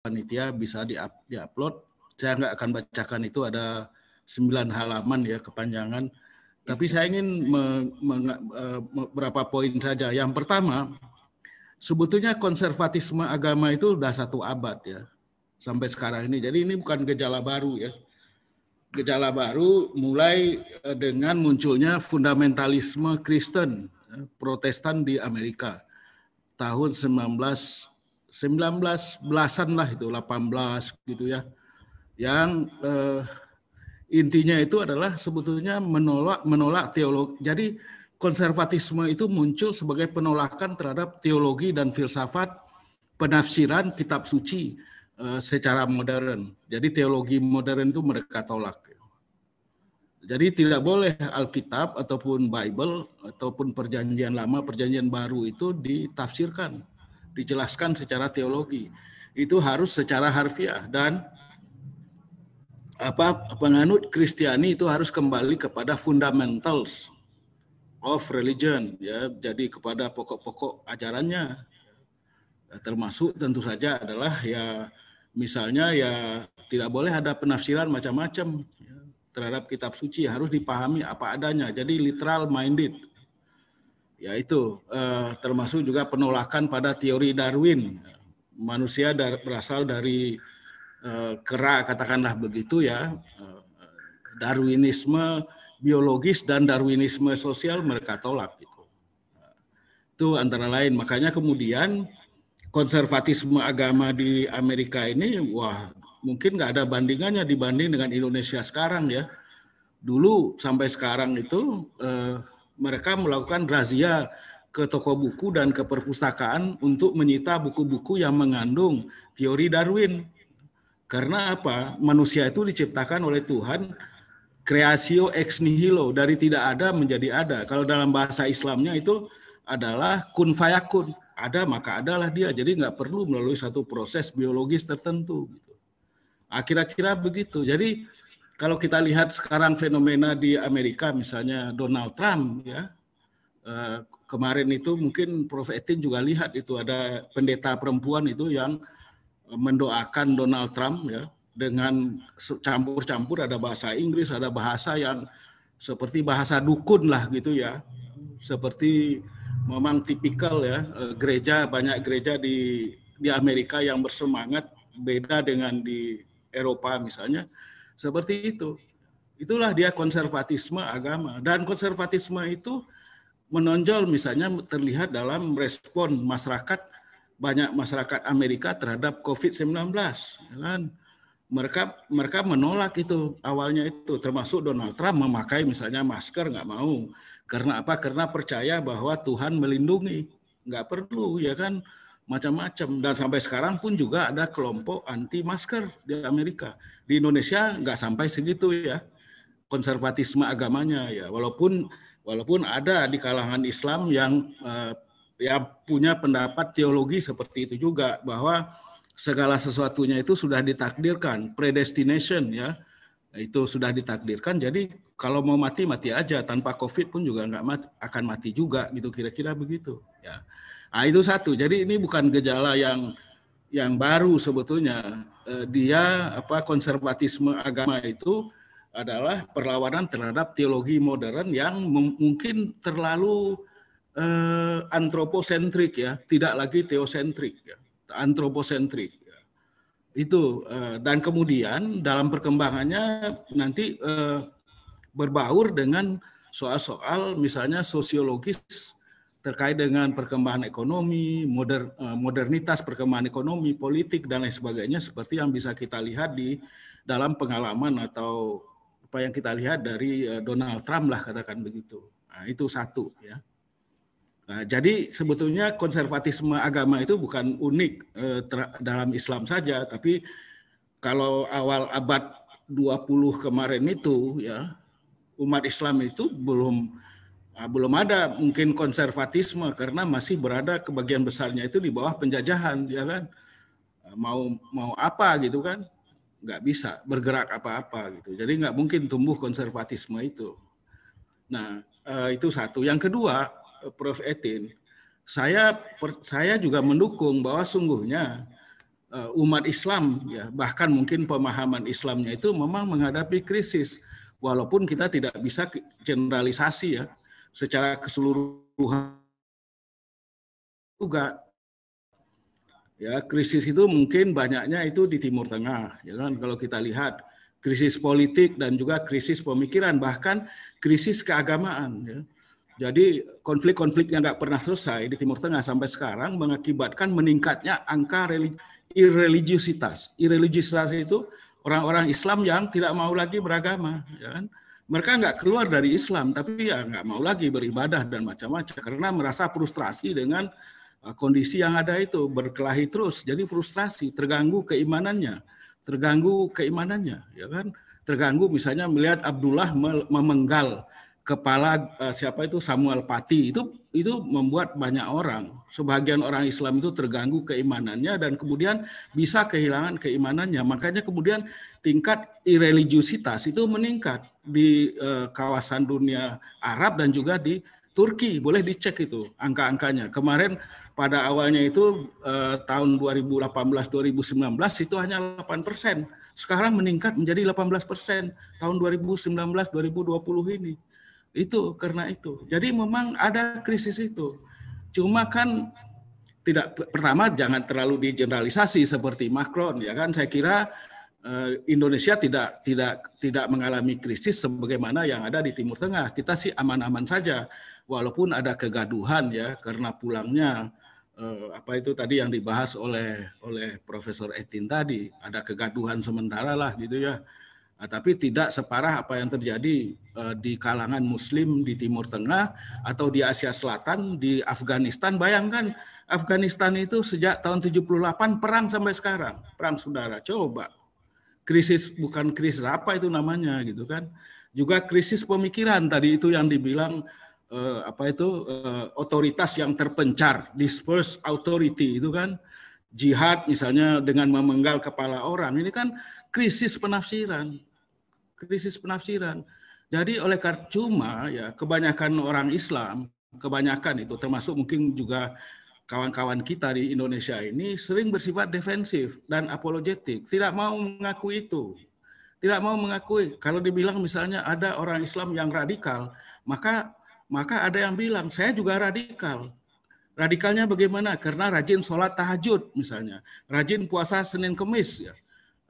panitia bisa di-upload. Saya nggak akan bacakan itu ada sembilan halaman ya kepanjangan. Tapi saya ingin beberapa poin saja. Yang pertama, sebetulnya konservatisme agama itu sudah satu abad ya sampai sekarang ini. Jadi ini bukan gejala baru ya. Gejala baru mulai eh, dengan munculnya fundamentalisme Kristen ya, Protestan di Amerika tahun 19 19 belasan lah itu 18 gitu ya. Yang eh, intinya itu adalah sebetulnya menolak menolak teologi. Jadi konservatisme itu muncul sebagai penolakan terhadap teologi dan filsafat penafsiran kitab suci uh, secara modern. Jadi teologi modern itu mereka tolak. Jadi tidak boleh Alkitab ataupun Bible ataupun perjanjian lama, perjanjian baru itu ditafsirkan, dijelaskan secara teologi. Itu harus secara harfiah dan apa penganut Kristiani itu harus kembali kepada fundamentals of religion ya. Jadi kepada pokok-pokok ajarannya. Ya, termasuk tentu saja adalah ya misalnya ya tidak boleh ada penafsiran macam-macam ya, terhadap kitab suci. Harus dipahami apa adanya. Jadi literal minded ya itu eh, termasuk juga penolakan pada teori Darwin manusia dar, berasal dari eh, kera katakanlah begitu ya eh, Darwinisme biologis dan darwinisme sosial mereka tolak gitu. Itu antara lain. Makanya kemudian konservatisme agama di Amerika ini wah mungkin nggak ada bandingannya dibanding dengan Indonesia sekarang ya. Dulu sampai sekarang itu eh, mereka melakukan razia ke toko buku dan ke perpustakaan untuk menyita buku-buku yang mengandung teori Darwin. Karena apa? Manusia itu diciptakan oleh Tuhan kreasio ex nihilo dari tidak ada menjadi ada. Kalau dalam bahasa Islamnya itu adalah kun fayakun, ada maka adalah dia. Jadi nggak perlu melalui satu proses biologis tertentu. Gitu. Nah, kira-kira begitu. Jadi kalau kita lihat sekarang fenomena di Amerika, misalnya Donald Trump, ya eh, kemarin itu mungkin Prof. Etin juga lihat itu ada pendeta perempuan itu yang mendoakan Donald Trump, ya dengan campur-campur ada bahasa Inggris, ada bahasa yang seperti bahasa dukun lah gitu ya. Seperti memang tipikal ya eh, gereja banyak gereja di di Amerika yang bersemangat beda dengan di Eropa misalnya seperti itu. Itulah dia konservatisme agama. Dan konservatisme itu menonjol misalnya terlihat dalam respon masyarakat banyak masyarakat Amerika terhadap COVID-19 ya kan? Mereka mereka menolak itu awalnya itu. Termasuk Donald Trump memakai misalnya masker nggak mau. Karena apa? Karena percaya bahwa Tuhan melindungi. Nggak perlu ya kan macam-macam. Dan sampai sekarang pun juga ada kelompok anti masker di Amerika. Di Indonesia nggak sampai segitu ya konservatisme agamanya ya. Walaupun walaupun ada di kalangan Islam yang uh, yang punya pendapat teologi seperti itu juga bahwa segala sesuatunya itu sudah ditakdirkan, predestination ya, itu sudah ditakdirkan. Jadi kalau mau mati mati aja tanpa COVID pun juga nggak mati, akan mati juga gitu kira-kira begitu ya. Nah, itu satu. Jadi ini bukan gejala yang yang baru sebetulnya. Eh, dia apa konservatisme agama itu adalah perlawanan terhadap teologi modern yang mungkin terlalu eh, antroposentrik ya, tidak lagi teosentrik ya antroposentrik itu eh, dan kemudian dalam perkembangannya nanti eh, berbaur dengan soal-soal misalnya sosiologis terkait dengan perkembangan ekonomi, moder, eh, modernitas perkembangan ekonomi, politik dan lain sebagainya seperti yang bisa kita lihat di dalam pengalaman atau apa yang kita lihat dari Donald Trump lah katakan begitu. Nah, itu satu ya. Nah, jadi sebetulnya konservatisme agama itu bukan unik eh, dalam Islam saja, tapi kalau awal abad 20 kemarin itu ya umat Islam itu belum ah, belum ada mungkin konservatisme karena masih berada kebagian besarnya itu di bawah penjajahan ya kan? Ah, mau mau apa gitu kan? Nggak bisa bergerak apa-apa gitu. Jadi nggak mungkin tumbuh konservatisme itu. Nah eh, itu satu. Yang kedua Prof. Etin, saya saya juga mendukung bahwa sungguhnya uh, umat Islam ya bahkan mungkin pemahaman Islamnya itu memang menghadapi krisis. Walaupun kita tidak bisa generalisasi ya secara keseluruhan juga ya krisis itu mungkin banyaknya itu di Timur Tengah ya kan? Kalau kita lihat krisis politik dan juga krisis pemikiran bahkan krisis keagamaan ya jadi konflik-konflik yang nggak pernah selesai di Timur Tengah sampai sekarang mengakibatkan meningkatnya angka irreligiositas. Irreligiositas itu orang-orang Islam yang tidak mau lagi beragama, ya kan? Mereka nggak keluar dari Islam, tapi ya nggak mau lagi beribadah dan macam-macam karena merasa frustrasi dengan uh, kondisi yang ada itu berkelahi terus, jadi frustrasi, terganggu keimanannya, terganggu keimanannya, ya kan? Terganggu misalnya melihat Abdullah memenggal kepala uh, siapa itu? Samuel Pati itu itu membuat banyak orang. Sebagian orang Islam itu terganggu keimanannya dan kemudian bisa kehilangan keimanannya. Makanya kemudian tingkat irreligiositas itu meningkat di uh, kawasan dunia Arab dan juga di Turki. Boleh dicek itu angka-angkanya. Kemarin pada awalnya itu uh, tahun 2018 2019 itu hanya 8 persen. Sekarang meningkat menjadi 18 persen tahun 2019 2020 ini itu karena itu. Jadi memang ada krisis itu. Cuma kan tidak pertama jangan terlalu digeneralisasi seperti Macron ya kan. Saya kira eh, Indonesia tidak tidak tidak mengalami krisis sebagaimana yang ada di Timur Tengah. Kita sih aman-aman saja walaupun ada kegaduhan ya karena pulangnya eh, apa itu tadi yang dibahas oleh oleh Profesor Etin tadi, ada kegaduhan sementara lah gitu ya Nah, tapi tidak separah apa yang terjadi uh, di kalangan Muslim di Timur Tengah atau di Asia Selatan, di Afghanistan. Bayangkan Afghanistan itu sejak tahun 78 perang sampai sekarang, perang saudara. Coba krisis bukan krisis apa itu namanya gitu kan? Juga krisis pemikiran tadi itu yang dibilang uh, apa itu uh, otoritas yang terpencar, dispersed authority itu kan jihad misalnya dengan memenggal kepala orang ini kan krisis penafsiran krisis penafsiran. Jadi oleh karena cuma ya kebanyakan orang Islam, kebanyakan itu termasuk mungkin juga kawan-kawan kita di Indonesia ini sering bersifat defensif dan apologetik, tidak mau mengakui itu. Tidak mau mengakui kalau dibilang misalnya ada orang Islam yang radikal, maka maka ada yang bilang saya juga radikal. Radikalnya bagaimana? Karena rajin sholat tahajud misalnya, rajin puasa Senin Kemis ya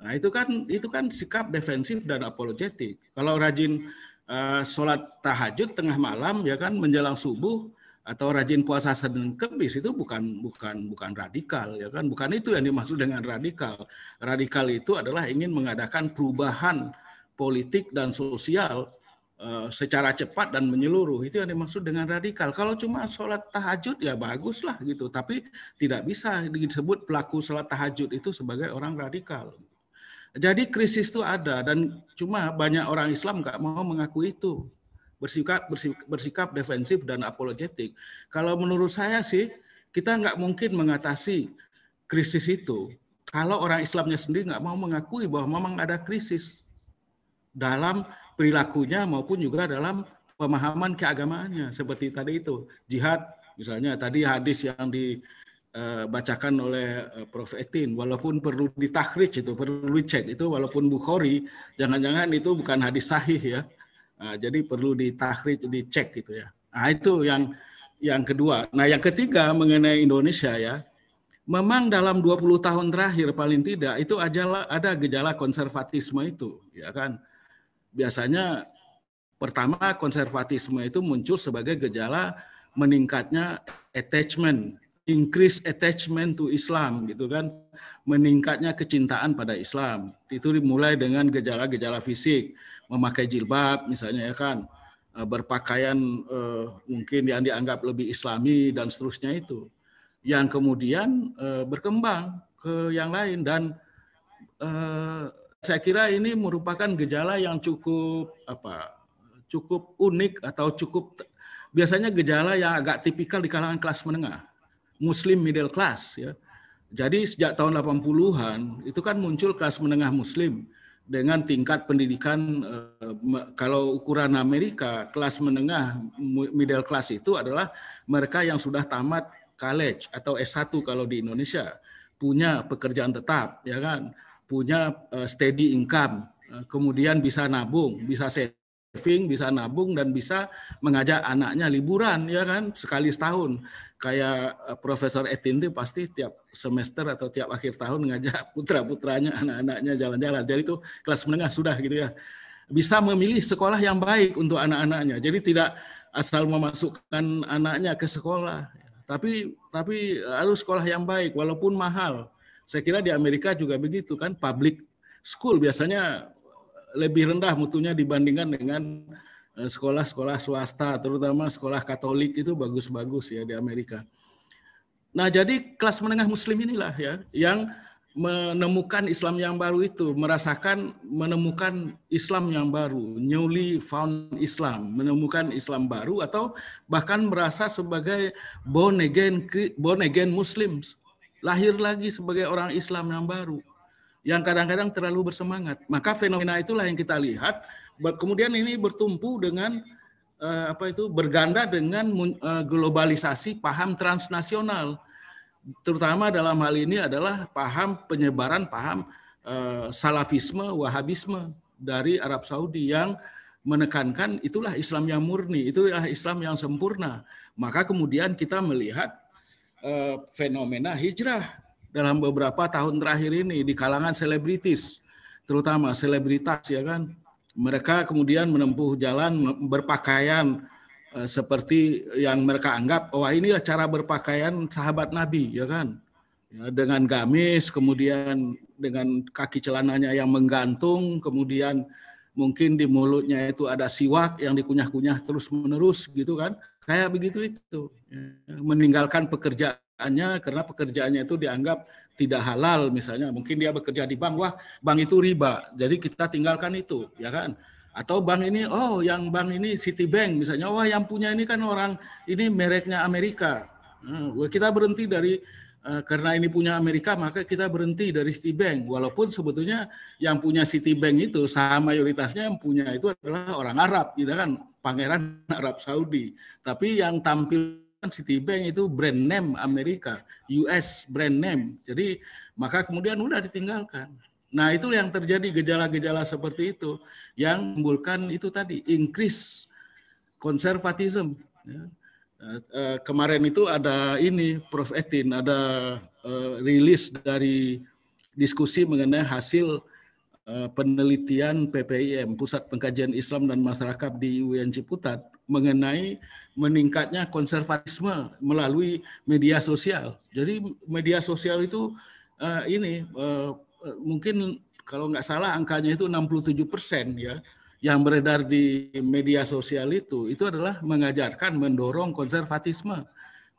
Nah, itu kan itu kan sikap defensif dan apologetik. Kalau rajin uh, sholat tahajud tengah malam ya kan menjelang subuh atau rajin puasa Senin Kemis itu bukan bukan bukan radikal ya kan bukan itu yang dimaksud dengan radikal. Radikal itu adalah ingin mengadakan perubahan politik dan sosial uh, secara cepat dan menyeluruh itu yang dimaksud dengan radikal. Kalau cuma sholat tahajud ya baguslah gitu, tapi tidak bisa disebut pelaku sholat tahajud itu sebagai orang radikal. Jadi krisis itu ada dan cuma banyak orang Islam nggak mau mengaku itu. Bersikap, bersikap bersikap defensif dan apologetik. Kalau menurut saya sih kita nggak mungkin mengatasi krisis itu kalau orang Islamnya sendiri nggak mau mengakui bahwa memang ada krisis dalam perilakunya maupun juga dalam pemahaman keagamaannya seperti tadi itu jihad misalnya tadi hadis yang di bacakan oleh uh, Prof. Etin, walaupun perlu ditakhrij itu, perlu dicek itu, walaupun Bukhari, jangan-jangan itu bukan hadis sahih ya. Nah, jadi perlu ditakhrij, dicek gitu ya. Nah, itu yang yang kedua. Nah, yang ketiga mengenai Indonesia ya, memang dalam 20 tahun terakhir paling tidak itu ada gejala konservatisme itu, ya kan. Biasanya pertama konservatisme itu muncul sebagai gejala meningkatnya attachment increase attachment to Islam gitu kan? Meningkatnya kecintaan pada Islam. Itu dimulai dengan gejala-gejala fisik. Memakai jilbab misalnya ya kan? Eh, berpakaian eh, mungkin yang dianggap lebih islami dan seterusnya itu. Yang kemudian eh, berkembang ke yang lain dan eh, saya kira ini merupakan gejala yang cukup apa cukup unik atau cukup biasanya gejala yang agak tipikal di kalangan kelas menengah Muslim middle class ya. Jadi sejak tahun 80-an itu kan muncul kelas menengah muslim dengan tingkat pendidikan eh, kalau ukuran Amerika kelas menengah middle class itu adalah mereka yang sudah tamat college atau S1 kalau di Indonesia. punya pekerjaan tetap, ya kan, punya uh, steady income, uh, kemudian bisa nabung, bisa saving, bisa nabung dan bisa mengajak anaknya liburan, ya kan, sekali setahun. Kayak uh, Profesor Etin pasti tiap semester atau tiap akhir tahun ngajak putra putranya, anak-anaknya jalan-jalan. Jadi itu kelas menengah sudah gitu ya. Bisa memilih sekolah yang baik untuk anak-anaknya. Jadi tidak asal memasukkan anaknya ke sekolah tapi tapi harus sekolah yang baik walaupun mahal. Saya kira di Amerika juga begitu kan, public school biasanya lebih rendah mutunya dibandingkan dengan eh, sekolah-sekolah swasta, terutama sekolah Katolik itu bagus-bagus ya di Amerika. Nah, jadi kelas menengah muslim inilah ya yang menemukan Islam yang baru itu, merasakan menemukan Islam yang baru, newly found Islam, menemukan Islam baru atau bahkan merasa sebagai born again born again Muslims, lahir lagi sebagai orang Islam yang baru, yang kadang-kadang terlalu bersemangat. Maka fenomena itulah yang kita lihat. Kemudian ini bertumpu dengan eh, apa itu berganda dengan eh, globalisasi paham transnasional terutama dalam hal ini adalah paham penyebaran paham uh, salafisme, wahabisme dari Arab Saudi yang menekankan itulah Islam yang murni, itulah Islam yang sempurna. Maka kemudian kita melihat fenomena hijrah dalam beberapa tahun terakhir ini di kalangan selebritis, terutama selebritas ya kan. Mereka kemudian menempuh jalan berpakaian Eh, seperti yang mereka anggap oh inilah cara berpakaian sahabat Nabi ya kan? Ya, dengan gamis kemudian dengan kaki celananya yang menggantung kemudian mungkin di mulutnya itu ada siwak yang dikunyah-kunyah terus menerus gitu kan? Kayak begitu itu ya, meninggalkan pekerjaannya karena pekerjaannya itu dianggap tidak halal misalnya mungkin dia bekerja di bank wah bank itu riba jadi kita tinggalkan itu ya kan atau bank ini, oh yang bank ini Citibank misalnya, wah yang punya ini kan orang ini mereknya Amerika. Nah, kita berhenti dari uh, karena ini punya Amerika maka kita berhenti dari Citibank. Walaupun sebetulnya yang punya Citibank itu saham mayoritasnya yang punya itu adalah orang Arab, gitu kan, pangeran Arab Saudi. Tapi yang tampil Citibank itu brand name Amerika, US brand name. Jadi maka kemudian udah ditinggalkan. Nah, itu yang terjadi gejala-gejala seperti itu yang menimbulkan itu tadi increase konservatisme. Ya. Uh, kemarin itu ada ini Prof Etin ada uh, rilis dari diskusi mengenai hasil penelitian PPIM Pusat Pengkajian Islam dan Masyarakat di UIN Ciputat mengenai meningkatnya konservatisme melalui media sosial. Jadi media sosial itu uh, ini uh, mungkin kalau nggak salah angkanya itu 67 persen ya yang beredar di media sosial itu itu adalah mengajarkan mendorong konservatisme.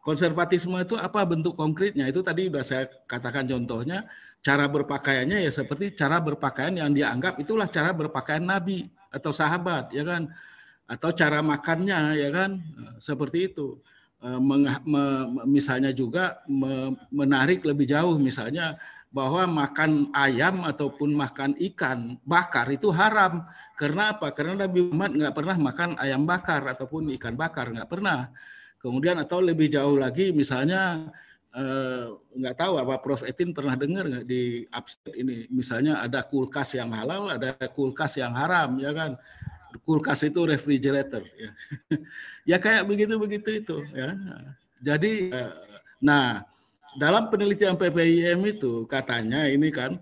Konservatisme itu apa bentuk konkretnya? Itu tadi sudah saya katakan contohnya cara berpakaiannya ya seperti cara berpakaian yang dianggap itulah cara berpakaian Nabi atau sahabat ya kan atau cara makannya ya kan seperti itu. Eh, misalnya juga menarik lebih jauh misalnya bahwa makan ayam ataupun makan ikan bakar itu haram. Karena apa? Karena Nabi Muhammad nggak pernah makan ayam bakar ataupun ikan bakar, nggak pernah. Kemudian atau lebih jauh lagi misalnya eh, nggak tahu apa Prof Etin pernah dengar nggak di upstate ini misalnya ada kulkas yang halal ada kulkas yang haram ya kan kulkas itu refrigerator ya ya kayak begitu begitu itu ya jadi eh, nah dalam penelitian PPIM itu katanya ini kan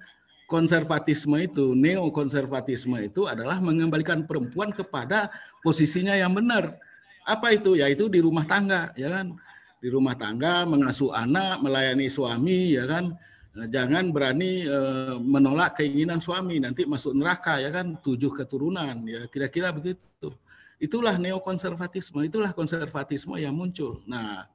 konservatisme itu, neokonservatisme itu adalah mengembalikan perempuan kepada posisinya yang benar. Apa itu? Yaitu di rumah tangga, ya kan? Di rumah tangga mengasuh anak, melayani suami, ya kan? Nah, jangan berani eh, menolak keinginan suami nanti masuk neraka ya kan tujuh keturunan ya kira-kira begitu itulah neokonservatisme itulah konservatisme yang muncul nah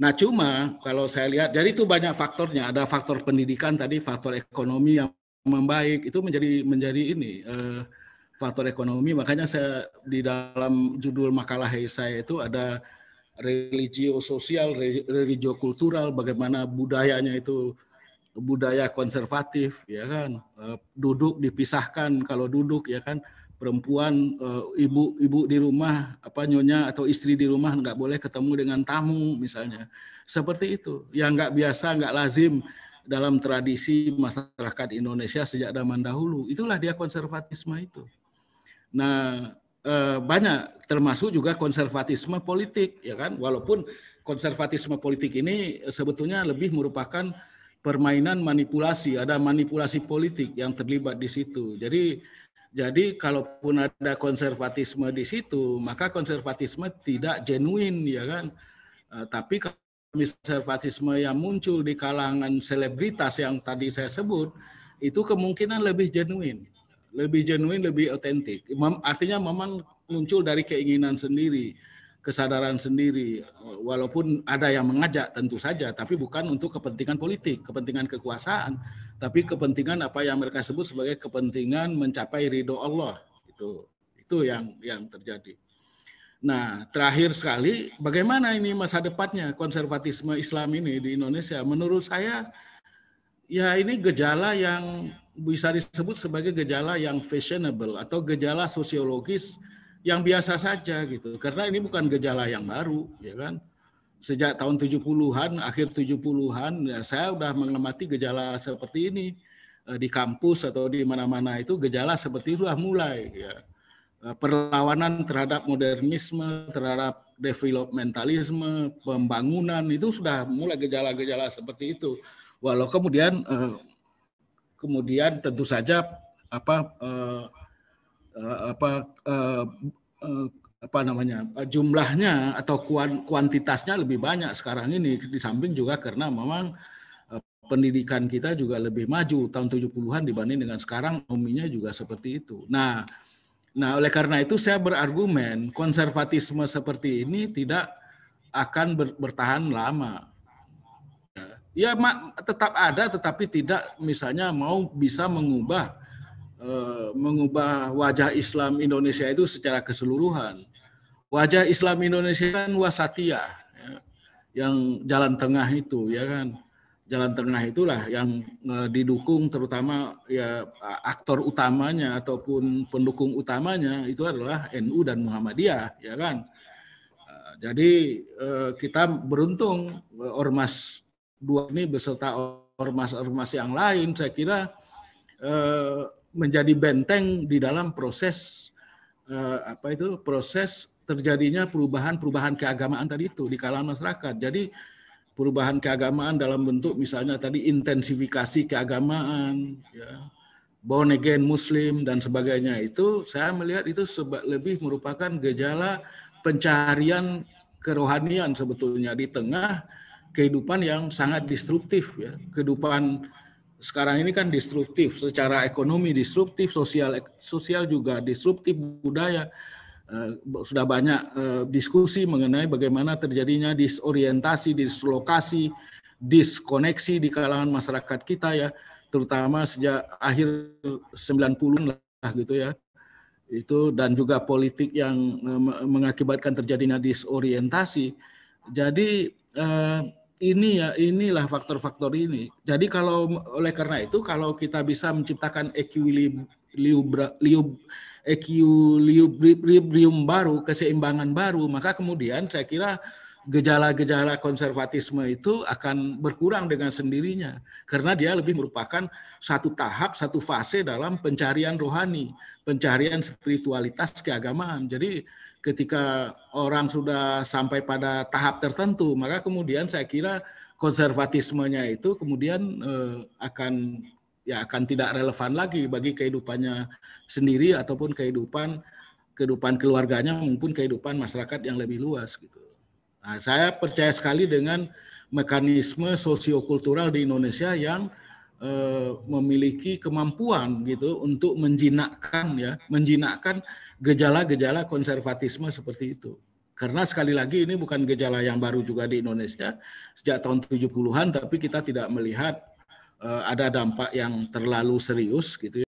Nah, cuma kalau saya lihat, jadi itu banyak faktornya. Ada faktor pendidikan tadi, faktor ekonomi yang membaik itu menjadi menjadi ini eh, faktor ekonomi. Makanya saya di dalam judul makalah saya itu ada religio sosial, religio kultural, bagaimana budayanya itu budaya konservatif, ya kan, eh, duduk dipisahkan kalau duduk, ya kan, perempuan ibu-ibu di rumah apa nyonya atau istri di rumah nggak boleh ketemu dengan tamu misalnya. Seperti itu. Yang nggak biasa nggak lazim dalam tradisi masyarakat Indonesia sejak zaman dahulu. Itulah dia konservatisme itu. Nah banyak termasuk juga konservatisme politik ya kan? Walaupun konservatisme politik ini sebetulnya lebih merupakan permainan manipulasi ada manipulasi politik yang terlibat di situ. Jadi jadi kalaupun ada konservatisme di situ, maka konservatisme tidak genuine, ya kan? Uh, tapi konservatisme yang muncul di kalangan selebritas yang tadi saya sebut, itu kemungkinan lebih genuine, lebih genuine, lebih otentik. Artinya memang muncul dari keinginan sendiri, kesadaran sendiri, walaupun ada yang mengajak tentu saja, tapi bukan untuk kepentingan politik, kepentingan kekuasaan, tapi kepentingan apa yang mereka sebut sebagai kepentingan mencapai ridho Allah itu itu yang yang terjadi. Nah terakhir sekali bagaimana ini masa depannya konservatisme Islam ini di Indonesia? Menurut saya ya ini gejala yang bisa disebut sebagai gejala yang fashionable atau gejala sosiologis yang biasa saja gitu. Karena ini bukan gejala yang baru, ya kan? sejak tahun 70-an, akhir 70-an, ya saya sudah mengamati gejala seperti ini eh, di kampus atau di mana-mana itu gejala seperti itu sudah mulai ya. Eh, perlawanan terhadap modernisme, terhadap developmentalisme, pembangunan itu sudah mulai gejala-gejala seperti itu. Walau kemudian eh, kemudian tentu saja apa apa apa namanya eh, jumlahnya atau kuantitasnya lebih banyak sekarang ini di samping juga karena memang eh, pendidikan kita juga lebih maju tahun 70-an dibanding dengan sekarang uminya juga seperti itu. Nah, nah oleh karena itu saya berargumen konservatisme seperti ini tidak akan bertahan lama. Ya, tetap ada tetapi tidak misalnya mau bisa mengubah eh, mengubah wajah Islam Indonesia itu secara keseluruhan wajah Islam Indonesia kan wasatia, ya, yang jalan tengah itu, ya kan. Jalan tengah itulah yang e, didukung terutama ya aktor utamanya ataupun pendukung utamanya itu adalah NU dan Muhammadiyah, ya kan. E, jadi e, kita beruntung ormas dua ini beserta ormas-ormas yang lain, saya kira menjadi benteng di dalam proses apa itu proses terjadinya perubahan-perubahan keagamaan tadi itu di kalangan masyarakat. Jadi perubahan keagamaan dalam bentuk misalnya tadi intensifikasi keagamaan, ya, born again Muslim dan sebagainya itu saya melihat itu lebih merupakan gejala pencarian kerohanian sebetulnya di tengah kehidupan yang sangat destruktif ya kehidupan sekarang ini kan destruktif secara ekonomi destruktif sosial sosial juga destruktif budaya Eh, sudah banyak eh, diskusi mengenai bagaimana terjadinya disorientasi, dislokasi, diskoneksi di kalangan masyarakat kita ya, terutama sejak akhir 90-an lah gitu ya. Itu dan juga politik yang eh, mengakibatkan terjadinya disorientasi. Jadi ini ya inilah faktor-faktor ini. Jadi kalau oleh karena itu kalau kita bisa menciptakan equilibrium baru, keseimbangan baru, maka kemudian saya kira gejala-gejala konservatisme itu akan berkurang dengan sendirinya karena dia lebih merupakan satu tahap, satu fase dalam pencarian rohani, pencarian spiritualitas keagamaan. Jadi ketika orang sudah sampai pada tahap tertentu, maka kemudian saya kira konservatismenya itu kemudian eh, akan ya akan tidak relevan lagi bagi kehidupannya sendiri ataupun kehidupan kehidupan keluarganya maupun kehidupan masyarakat yang lebih luas gitu. Nah, saya percaya sekali dengan mekanisme sosiokultural di Indonesia yang memiliki kemampuan gitu untuk menjinakkan ya, menjinakkan gejala-gejala konservatisme seperti itu. Karena sekali lagi ini bukan gejala yang baru juga di Indonesia sejak tahun 70-an tapi kita tidak melihat Eh, ada dampak yang terlalu serius gitu ya.